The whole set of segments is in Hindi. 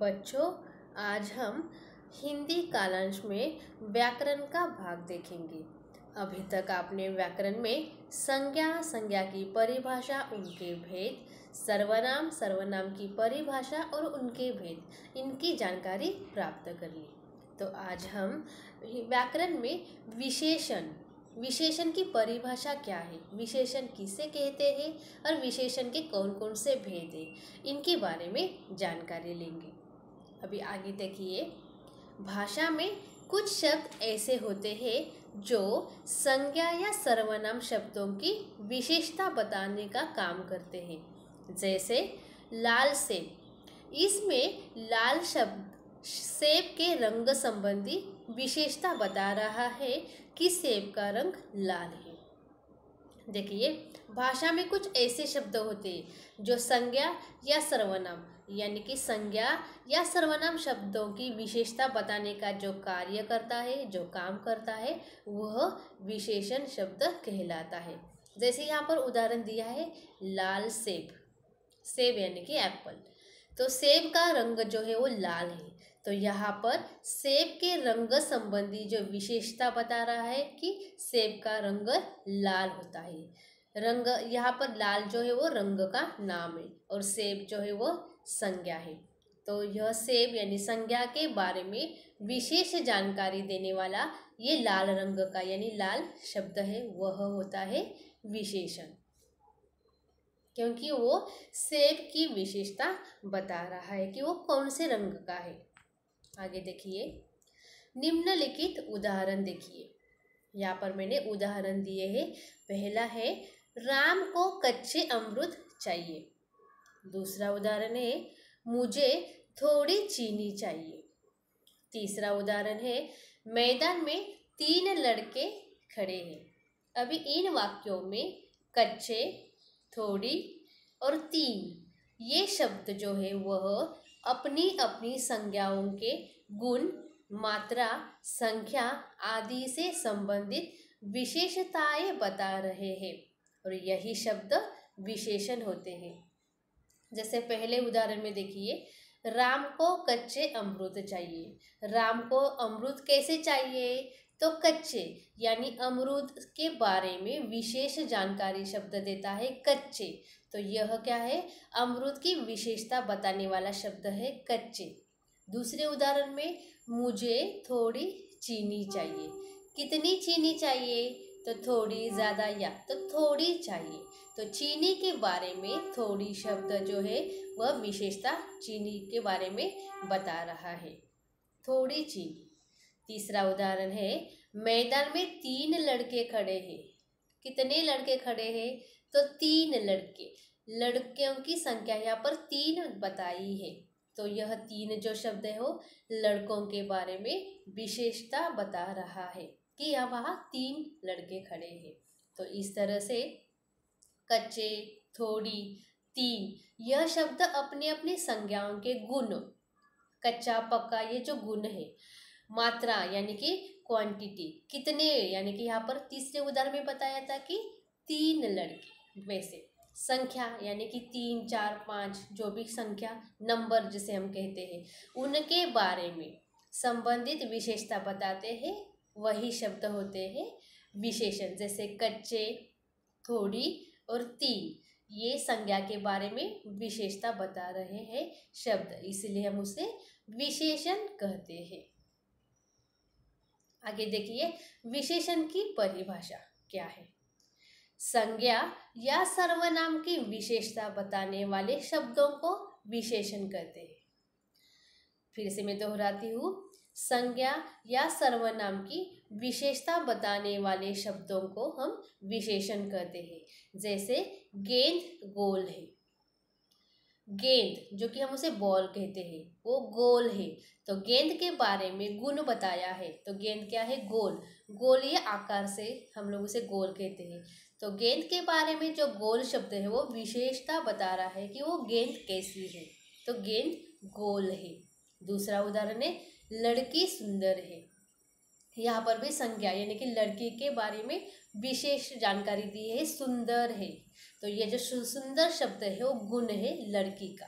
बच्चों, आज हम हिंदी कालांश में व्याकरण का भाग देखेंगे। अभी तक आपने व्याकरण में संज्ञा संज्ञा की परिभाषा, उनके भेद, सर्वनाम सर्वनाम की परिभाषा और उनके भेद, इनकी जानकारी प्राप्त कर ली। तो आज हम व्याकरण में विशेषण विशेषण की परिभाषा क्या है, विशेषण किसे कहते हैं और विशेषण के कौन कौन से भेद हैं, इनके बारे में जानकारी लेंगे। अभी आगे देखिए। भाषा में कुछ शब्द ऐसे होते हैं जो संज्ञा या सर्वनाम शब्दों की विशेषता बताने का काम करते हैं। जैसे लाल सेब। इसमें लाल शब्द सेब के रंग संबंधी विशेषता बता रहा है कि सेब का रंग लाल है। देखिए, भाषा में कुछ ऐसे शब्द होते हैं जो संज्ञा या सर्वनाम यानी कि संज्ञा या सर्वनाम शब्दों की विशेषता बताने का जो कार्य करता है, जो काम करता है, वह विशेषण शब्द कहलाता है। जैसे यहाँ पर उदाहरण दिया है, लाल सेब। सेब यानी कि एप्पल। तो सेब का रंग जो है वो लाल है। तो यहाँ पर सेब के रंग संबंधी जो विशेषता बता रहा है कि सेब का रंग लाल होता है। रंग, यहाँ पर लाल जो है वो रंग का नाम है और सेब जो है वो संज्ञा है। तो यह सेब यानी संज्ञा के बारे में विशेष जानकारी देने वाला ये लाल रंग का यानी लाल शब्द है, वह होता है विशेषण। क्योंकि वो सेब की विशेषता बता रहा है कि वो कौन से रंग का है। आगे देखिए, निम्नलिखित उदाहरण देखिए। यहाँ पर मैंने उदाहरण दिए हैं। पहला है, राम को कच्चे अमृत चाहिए। दूसरा उदाहरण है, मुझे थोड़ी चीनी चाहिए। तीसरा उदाहरण है, मैदान में तीन लड़के खड़े हैं। अभी इन वाक्यों में कच्चे, थोड़ी और तीन। ये शब्द जो है, वह अपनी अपनी संज्ञाओं के गुण, मात्रा, संख्या आदि से संबंधित विशेषताएँ बता रहे हैं और यही शब्द विशेषण होते हैं। जैसे पहले उदाहरण में देखिए, राम को कच्चे अमृत चाहिए। राम को अमृत कैसे चाहिए? तो कच्चे, यानी अमरूद के बारे में विशेष जानकारी शब्द देता है कच्चे। तो यह क्या है? अमरूद की विशेषता बताने वाला शब्द है कच्चे। दूसरे उदाहरण में, मुझे थोड़ी चीनी चाहिए। कितनी चीनी चाहिए? तो थोड़ी ज़्यादा या तो थोड़ी चाहिए। तो चीनी के बारे में थोड़ी शब्द जो है, वह विशेषता चीनी के बारे में बता रहा है। थोड़ी चीनी। तीसरा उदाहरण है, मैदान में तीन लड़के खड़े हैं। कितने लड़के खड़े हैं? तो तीन लड़के। लड़कियों की संख्या यहाँ पर तीन बताई है। तो यह तीन जो शब्द है वो लड़कों के बारे में विशेषता बता रहा है। कि यहाँ वहाँ तीन लड़के खड़े हैं। तो इस तरह से कच्चे, थोड़ी, तीन, यह शब्द अपने अपने संज्ञाओं के गुण, कच्चा, पक्का, ये जो गुण है, मात्रा, यानी कि क्वांटिटी कितने, यानी कि यहाँ पर तीसरे उदाहरण में बताया था कि तीन लड़के वैसे संख्या, यानी कि तीन, चार, पाँच, जो भी संख्या नंबर जिसे हम कहते हैं, उनके बारे में संबंधित विशेषता बताते हैं वही शब्द होते हैं विशेषण, जैसे कच्चे, थोड़ी और तीन। ये संज्ञा के बारे में विशेषता बता रहे हैं शब्द, इसलिए हम उसे विशेषण कहते हैं। आगे देखिए, विशेषण की परिभाषा क्या है? संज्ञा या सर्वनाम की विशेषता बताने वाले शब्दों को विशेषण कहते हैं। फिर से मैं दोहराती हूँ। संज्ञा या सर्वनाम की विशेषता बताने वाले शब्दों को हम विशेषण कहते हैं। जैसे गेंद गोल है। गेंद, जो कि हम उसे बॉल कहते हैं, वो गोल है। तो गेंद के बारे में गुण बताया है। तो गेंद क्या है? गोल। गोल ये आकार से हम लोग उसे गोल कहते हैं। तो गेंद के बारे में जो गोल शब्द है, वो विशेषता बता रहा है कि वो गेंद कैसी है। तो गेंद गोल है। दूसरा उदाहरण है लड़की सुंदर है। यहाँ पर भी संज्ञा, यानी कि लड़की के बारे में विशेष जानकारी दी है, सुंदर है। तो ये जो सुंदर शब्द है, वो गुण है लड़की का,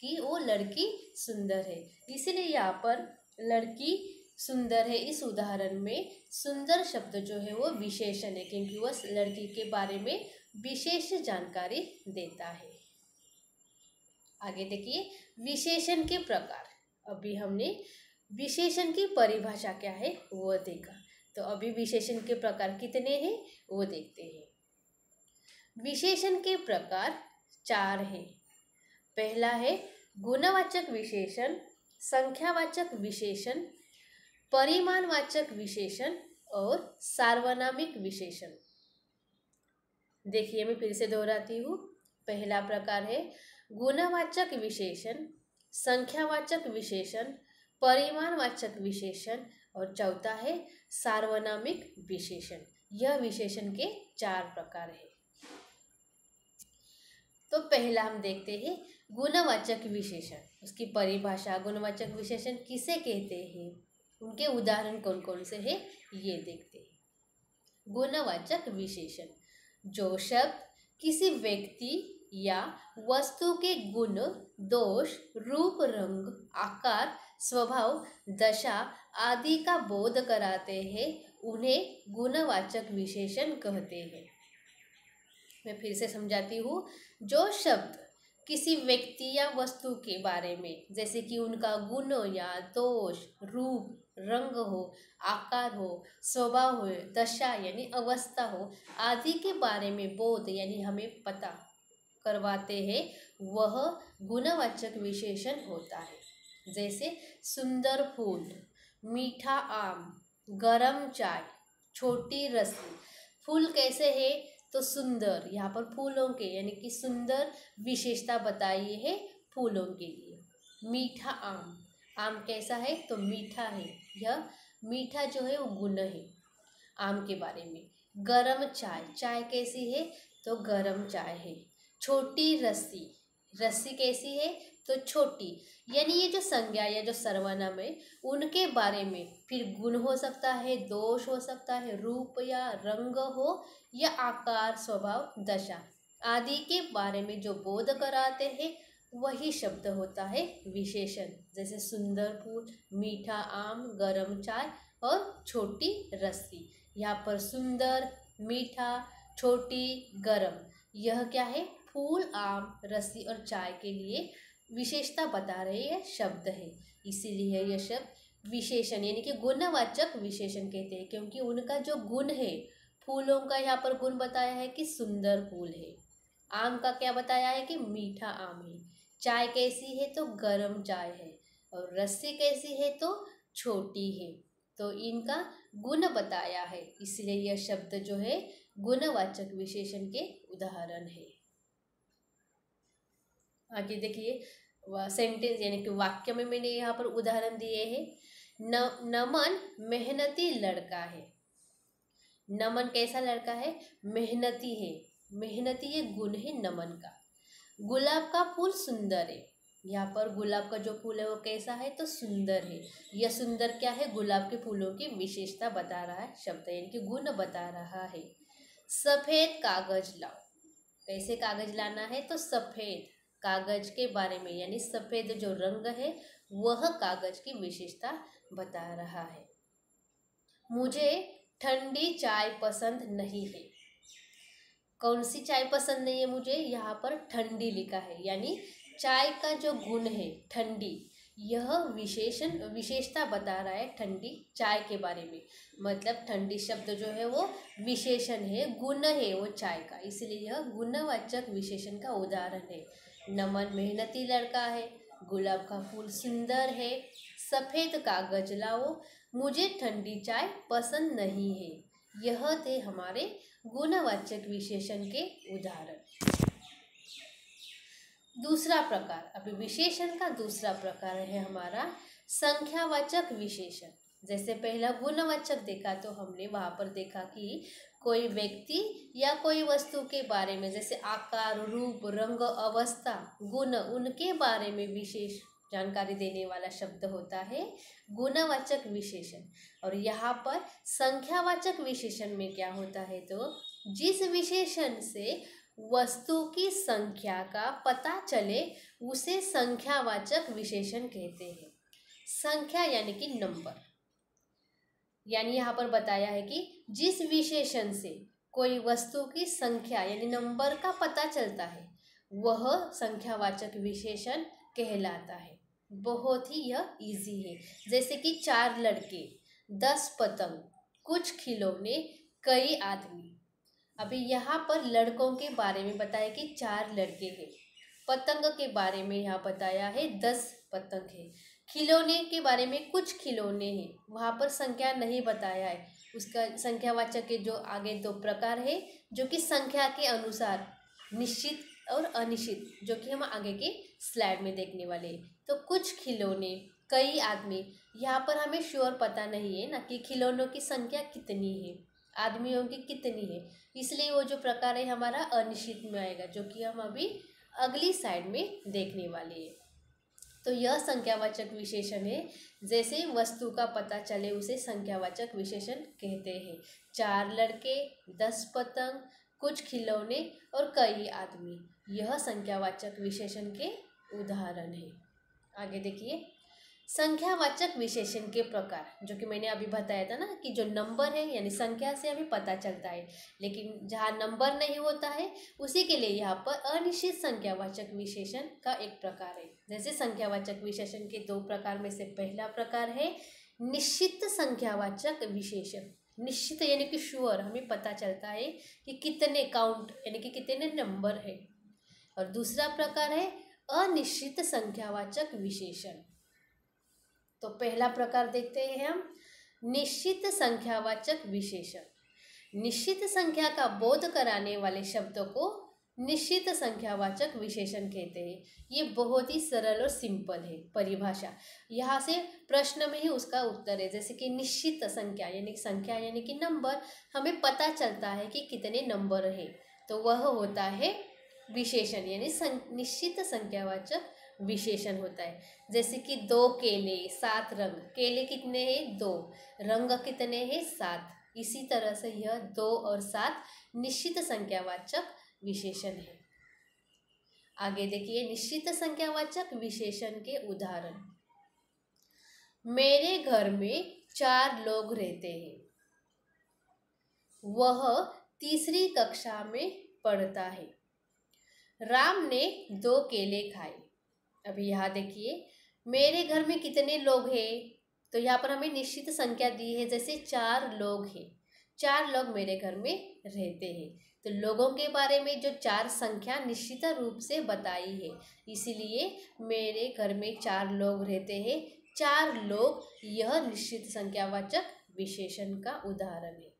कि वो लड़की सुंदर है। इसीलिए यहाँ पर लड़की सुंदर है, इस उदाहरण में सुंदर शब्द जो है, वो विशेषण है, क्योंकि वह लड़की के बारे में विशेष जानकारी देता है। आगे देखिए, विशेषण के प्रकार। अभी हमने विशेषण की परिभाषा क्या है, वो देखा। तो अभी विशेषण के प्रकार कितने हैं, वो देखते हैं। विशेषण के प्रकार चार हैं। पहला है गुणवाचक विशेषण, संख्यावाचक विशेषण, परिमाणवाचक विशेषण और सार्वनामिक विशेषण। देखिए, मैं फिर से दोहराती हूँ। पहला प्रकार है गुणवाचक विशेषण, संख्यावाचक विशेषण परिमाणवाचक विशेषण और चौथा है सार्वनामिक विशेषण। यह विशेषण के चार प्रकार है। तो पहला हम देखते हैं गुणवाचक विशेषण। उसकी परिभाषा गुणवाचक विशेषण किसे कहते हैं? उनके उदाहरण कौन कौन से हैं? ये देखते हैं। गुणवाचक विशेषण। जो शब्द किसी व्यक्ति या वस्तु के गुण, दोष, रूप, रंग, आकार स्वभाव, दशा आदि का बोध कराते हैं, उन्हें गुणवाचक विशेषण कहते हैं। मैं फिर से समझाती हूँ, जो शब्द किसी व्यक्ति या वस्तु के बारे में, जैसे कि उनका गुण या दोष, रूप, रंग हो, आकार हो, स्वभाव हो, दशा यानी अवस्था हो, आदि के बारे में बोध यानी हमें पता करवाते हैं, वह गुणवाचक विशेषण होता है। जैसे सुंदर फूल, मीठा आम, गरम चाय, छोटी रस्सी फूल कैसे है? तो सुंदर, यहाँ पर फूलों के, यानी कि सुंदर विशेषता बताई है फूलों के लिए। मीठा आम आम कैसा है? तो मीठा है, यह मीठा जो है वो गुण है आम के बारे में। गरम चाय चाय कैसी है? तो गरम चाय है। छोटी रस्सी रस्सी कैसी है? तो छोटी, यानी ये जो संज्ञा या जो सर्वनाम है, उनके बारे में फिर गुण हो सकता है, दोष हो सकता है, रूप या रंग हो या आकार, स्वभाव, दशा आदि के बारे में जो बोध कराते हैं, वही शब्द होता है विशेषण। जैसे सुंदर फूल, मीठा आम, गरम चाय और छोटी रस्सी। यहाँ पर सुंदर, मीठा, छोटी, गरम, यह क्या है? फूल, आम, रस्सी और चाय के लिए विशेषता बता रहे यह शब्द है। इसीलिए यह शब्द विशेषण, यानी कि गुणवाचक विशेषण कहते हैं, क्योंकि उनका जो गुण है, फूलों का यहाँ पर गुण बताया है कि सुंदर फूल है। आम का क्या बताया है कि मीठा आम है। चाय कैसी है तो गर्म चाय है, और रस्सी कैसी है तो छोटी है। तो इनका गुण बताया है, इसलिए यह शब्द जो है, गुणवाचक विशेषण के उदाहरण है। आगे देखिए सेंटेंस यानी कि वाक्य में मैंने यहाँ पर उदाहरण दिए हैं। न, नमन मेहनती लड़का है। नमन कैसा लड़का है? मेहनती है। मेहनती ये गुण है नमन का। गुलाब का फूल सुंदर है। यहाँ पर गुलाब का जो फूल है वो कैसा है? तो सुंदर है। यह सुंदर क्या है? गुलाब के फूलों की विशेषता बता रहा है। शब्द यानी कि गुण बता रहा है। सफ़ेद कागज़ लाओ। कैसे कागज़ लाना है? तो सफ़ेद। कागज़ के बारे में, यानी सफ़ेद जो रंग है, वह कागज़ की विशेषता बता रहा है। मुझे ठंडी चाय पसंद नहीं है। कौन सी चाय पसंद नहीं है मुझे? यहाँ पर ठंडी लिखा है, यानी चाय का जो गुण है, ठंडी, यह विशेषण, विशेषता बता रहा है ठंडी चाय के बारे में। मतलब ठंडी शब्द जो है वो विशेषण है, गुण है वो चाय का, इसलिए यह गुणवाचक विशेषण का उदाहरण है। नमन मेहनती लड़का है, गुलाब का फूल सुंदर है, सफ़ेद कागज़ लाओ, मुझे ठंडी चाय पसंद नहीं है। यह थे हमारे गुणवाचक विशेषण के उदाहरण। दूसरा प्रकार, अभी विशेषण का दूसरा प्रकार है हमारा संख्यावाचक विशेषण। जैसे पहला गुणवाचक देखा तो हमने वहाँ पर देखा कि कोई व्यक्ति या कोई वस्तु के बारे में, जैसे आकार, रूप, रंग, अवस्था, गुण, उनके बारे में विशेष जानकारी देने वाला शब्द होता है गुणवाचक विशेषण। और यहाँ पर संख्यावाचक विशेषण में क्या होता है तो जिस विशेषण से वस्तु की संख्या का पता चले, उसे संख्यावाचक विशेषण कहते हैं। संख्या यानी कि नंबर। यानी यहाँ पर बताया है कि जिस विशेषण से कोई वस्तु की संख्या यानी नंबर का पता चलता है, वह संख्यावाचक विशेषण कहलाता है। बहुत ही यह इजी है। जैसे कि चार लड़के, दस पतंग, कुछ खिलौने, कई आदमी। अभी यहाँ पर लड़कों के बारे में बताया कि चार लड़के हैं। पतंग के बारे में यहाँ बताया है, दस पतंग है। खिलौने के बारे में कुछ खिलौने हैं। वहाँ पर संख्या नहीं बताया है। उसका संख्यावाचक के जो आगे दो प्रकार है, जो कि संख्या के अनुसार निश्चित और अनिश्चित, जो कि हम आगे के स्लाइड में देखने वाले हैं। तो कुछ खिलौने, कई आदमी, यहाँ पर हमें श्योर पता नहीं है ना कि खिलौनों की संख्या कितनी है। आदमियों की कितनी है। इसलिए वो जो प्रकार है हमारा अनिश्चित में आएगा, जो कि हम अभी अगली साइड में देखने वाले हैं। तो यह संख्यावाचक विशेषण है। जैसे वस्तु का पता चले, उसे संख्यावाचक विशेषण कहते हैं। चार लड़के, दस पतंग, कुछ खिलौने और कई आदमी। यह संख्यावाचक विशेषण के उदाहरण है। आगे देखिए। संख्यावाचक विशेषण के प्रकार, जो कि मैंने अभी बताया था ना कि जो नंबर है, यानी संख्या से हमें पता चलता है। लेकिन जहाँ नंबर नहीं होता है, उसी के लिए यहाँ पर अनिश्चित संख्यावाचक विशेषण का एक प्रकार है। जैसे संख्यावाचक विशेषण के दो प्रकार में से पहला प्रकार है, निश्चित संख्यावाचक विशेषण। निश्चित यानी कि श्योर हमें पता चलता है कि कितने काउंट यानी कि कितने नंबर है। और दूसरा प्रकार है, अनिश्चित संख्यावाचक विशेषण। तो पहला प्रकार देखते हैं हम, निश्चित संख्यावाचक विशेषण। निश्चित संख्या का बोध कराने वाले शब्दों को निश्चित संख्यावाचक विशेषण कहते हैं। ये बहुत ही सरल और सिंपल है परिभाषा। यहाँ से प्रश्न में ही उसका उत्तर है, जैसे कि निश्चित संख्या, यानी कि संख्या, यानी कि नंबर हमें पता चलता है कि कितने नंबर है। तो वह होता है विशेषण, यानी निश्चित संख्यावाचक विशेषण होता है। जैसे कि दो केले, सात रंग। केले कितने हैं? दो। रंग कितने हैं? सात। इसी तरह से यह दो और सात निश्चित संख्यावाचक विशेषण है। आगे देखिए, निश्चित संख्यावाचक विशेषण के उदाहरण। मेरे घर में चार लोग रहते हैं। वह तीसरी कक्षा में पढ़ता है। राम ने दो केले खाए। अभी यहाँ देखिए, मेरे घर में कितने लोग हैं? तो यहाँ पर हमें निश्चित संख्या दी है, जैसे चार लोग हैं। चार लोग मेरे घर में रहते हैं। तो लोगों के बारे में जो चार संख्या निश्चित रूप से बताई है, इसीलिए मेरे घर में चार लोग रहते हैं। चार लोग, यह निश्चित संख्यावाचक विशेषण का उदाहरण है।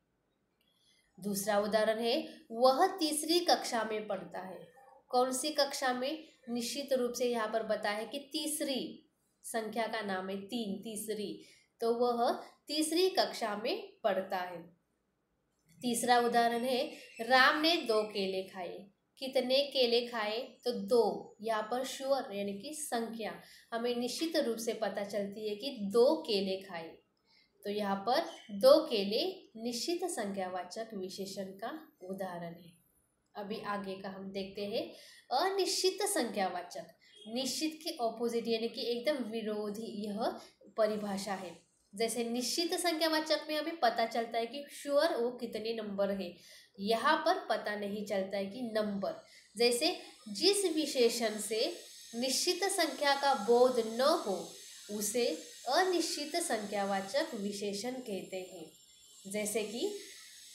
दूसरा उदाहरण है, वह तीसरी कक्षा में पढ़ता है। कौन सी कक्षा में? निश्चित रूप से यहाँ पर बता है कि तीसरी संख्या का नाम है तीन, तीसरी। तो वह तीसरी कक्षा में पढ़ता है। तीसरा उदाहरण है, राम ने दो केले खाए। कितने केले खाए? तो दो। यहाँ पर श्योर यानी कि संख्या। हमें निश्चित रूप से पता चलती है कि दो केले खाए। तो यहाँ पर दो केले निश्चित संख्यावाचक विशेषण का उदाहरण है। अभी आगे का हम देखते हैं। अनिश्चित संख्यावाचक निश्चित के ऑपोजिट यानी कि एकदम विरोधी यह परिभाषा है। जैसे निश्चित संख्यावाचक में हमें पता चलता है कि श्योर वो कितने नंबर है। यहाँ पर पता नहीं चलता है कि नंबर जैसे जिस विशेषण से निश्चित संख्या का बोध न हो, उसे अनिश्चित संख्यावाचक विशेषण कहते हैं। जैसे कि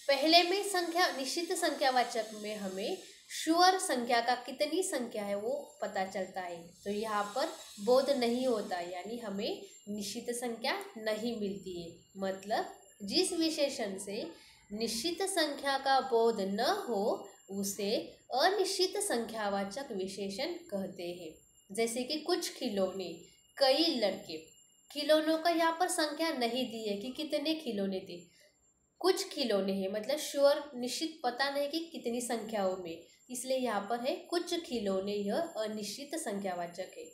पहले में संख्या, निश्चित संख्यावाचक में हमें श्योर संख्या का कितनी संख्या है वो पता चलता है। तो यहाँ पर बोध नहीं होता, यानी हमें निश्चित संख्या नहीं मिलती है। मतलब जिस विशेषण से निश्चित संख्या का बोध न हो, उसे अनिश्चित संख्यावाचक विशेषण कहते हैं। जैसे कि कुछ खिलौने, कई लड़के, खिलौनों का यहाँ पर संख्या नहीं दी है कि कितने खिलौने थे। कुछ खिलौने हैं मतलब श्योर निश्चित पता नहीं कि कितनी संख्याओं में इसलिए यहाँ पर है, कुछ खिलौने यह अनिश्चित संख्यावाचक है।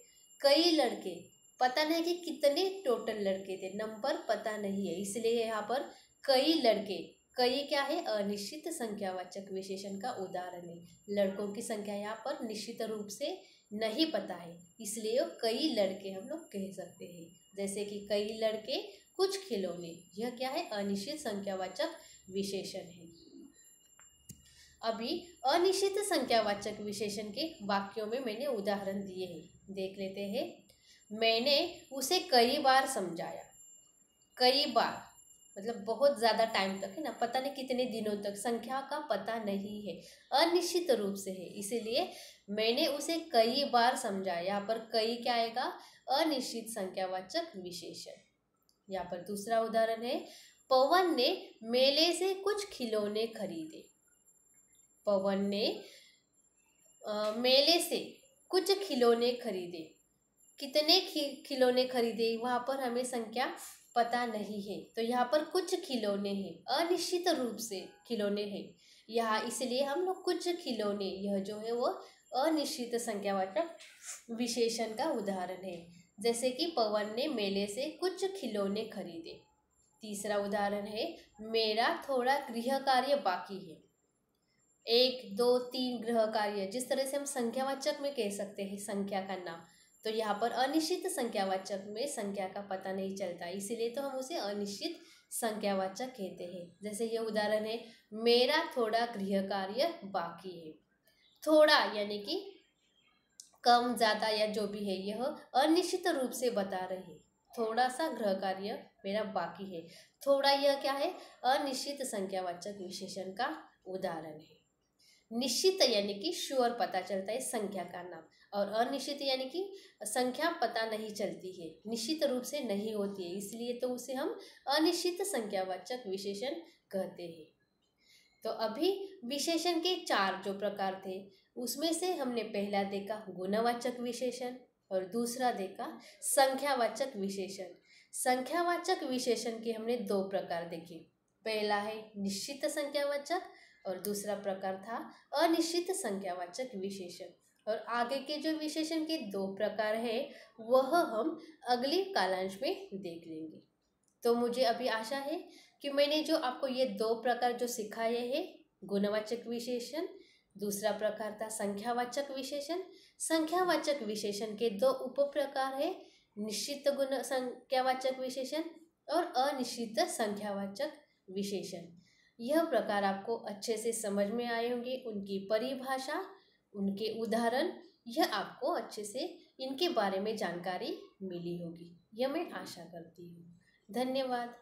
कई लड़के, पता नहीं कि कितने टोटल लड़के थे नंबर पता नहीं है। इसलिए यहाँ पर कई लड़के, कई क्या है, अनिश्चित संख्यावाचक विशेषण का उदाहरण है। लड़कों की संख्या यहाँ पर निश्चित रूप से नहीं पता है। इसलिए कई लड़के हम लोग कह सकते हैं। जैसे कि कई लड़के कुछ खिलौने यह क्या है? अनिश्चित संख्यावाचक विशेषण है। अभी अनिश्चित संख्यावाचक विशेषण के वाक्यों में मैंने उदाहरण दिए हैं। देख लेते हैं। मैंने उसे कई बार समझाया। कई बार। मतलब बहुत ज़्यादा टाइम तक है ना। पता नहीं कितने दिनों तक। संख्या का पता नहीं है। अनिश्चित रूप से है। इसीलिए मैंने उसे कई बार समझाया। यहाँ पर कई क्या आएगा? अनिश्चित संख्यावाचक विशेषण। यहाँ पर दूसरा उदाहरण है पवन ने मेले से कुछ खिलौने खरीदे। पवन ने आ, मेले से कुछ खिलौने खरीदे। कितने खिलौने खरीदे? वहाँ पर हमें संख्या पता नहीं है। तो यहाँ पर कुछ खिलौने हैं अनिश्चित रूप से खिलौने हैं। यहाँ इसलिए हम लोग कुछ खिलौने यह जो है वो अनिश्चित संख्यावाचक विशेषण का उदाहरण है। जैसे कि पवन ने मेले से कुछ खिलौने खरीदे। तीसरा उदाहरण है, मेरा थोड़ा गृह कार्य बाकी है। एक, दो, तीन गृह कार्य, जिस तरह से हम संख्यावाचक में कह सकते हैं संख्या का नाम तो यहाँ पर अनिश्चित संख्यावाचक में संख्या का पता नहीं चलता, इसीलिए तो हम उसे अनिश्चित संख्यावाचक कहते हैं। जैसे ये उदाहरण है, मेरा थोड़ा गृह कार्य बाकी है। थोड़ा, यानी कि कम, ज़्यादा या जो भी है, यह अनिश्चित रूप से बता रहे थोड़ा सा गृह कार्य मेरा बाकी है। थोड़ा यह क्या है? अनिश्चित संख्यावाचक विशेषण का उदाहरण है। निश्चित यानी कि श्योर पता चलता है संख्या का नाम, और अनिश्चित यानी कि संख्या पता नहीं चलती है। निश्चित रूप से नहीं होती है, इसलिए तो उसे हम अनिश्चित संख्यावाचक विशेषण कहते हैं। तो अभी विशेषण के चार जो प्रकार थे उसमें से हमने पहला देखा गुणवाचक विशेषण और दूसरा देखा संख्यावाचक विशेषण। संख्यावाचक विशेषण के हमने दो प्रकार देखे। पहला है निश्चित संख्यावाचक और दूसरा प्रकार था अनिश्चित संख्यावाचक विशेषण। और आगे के जो विशेषण के दो प्रकार है, वह हम अगले कालांश में देख लेंगे। तो मुझे अभी आशा है कि मैंने जो आपको ये दो प्रकार जो सिखाए हैं, गुणवाचक विशेषण दूसरा प्रकार था संख्यावाचक विशेषण। संख्यावाचक विशेषण के दो उप प्रकार है, निश्चित गुण संख्यावाचक विशेषण और अनिश्चित संख्यावाचक विशेषण। यह प्रकार आपको अच्छे से समझ में आए होंगे, उनकी परिभाषा, उनके उदाहरण, यह आपको अच्छे से इनके बारे में जानकारी मिली होगी। यह मैं आशा करती हूँ। धन्यवाद।